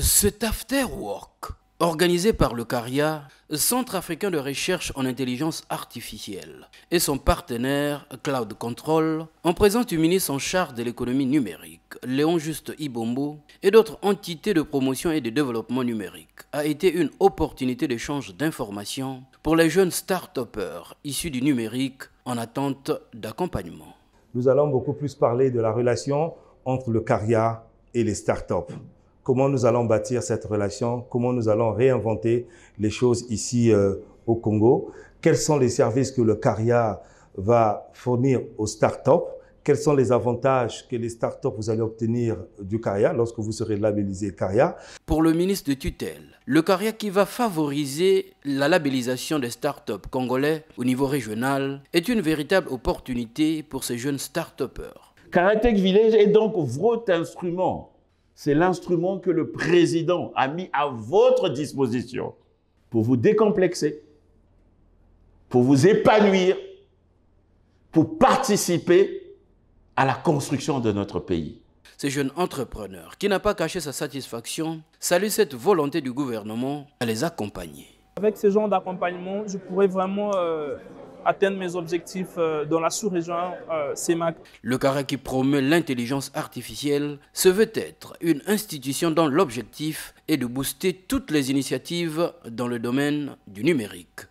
Cet after-work, organisé par le CARIA, Centre africain de recherche en intelligence artificielle, et son partenaire Cloud Control, en présence du ministre en charge de l'économie numérique, Léon Juste Ibombo, et d'autres entités de promotion et de développement numérique, a été une opportunité d'échange d'informations pour les jeunes start-upers issus du numérique en attente d'accompagnement. Nous allons beaucoup plus parler de la relation entre le CARIA et les start-up comment nous allons bâtir cette relation, comment nous allons réinventer les choses ici euh, au Congo, quels sont les services que le CARIA va fournir aux startups, quels sont les avantages que les startups vous allez obtenir du CARIA lorsque vous serez labellisé CARIA? Pour le ministre de tutelle, le CARIA qui va favoriser la labellisation des startups congolais au niveau régional est une véritable opportunité pour ces jeunes start-upers. Caratech Village est donc votre instrument c'est l'instrument que le président a mis à votre disposition pour vous décomplexer, pour vous épanouir, pour participer à la construction de notre pays. Ce jeune entrepreneur qui n'a pas caché sa satisfaction salue cette volonté du gouvernement à les accompagner. Avec ce genre d'accompagnement, je pourrais vraiment euh, atteindre mes objectifs euh, dans la sous-région euh, CEMAC. Le carré qui promeut l'intelligence artificielle se veut être une institution dont l'objectif est de booster toutes les initiatives dans le domaine du numérique.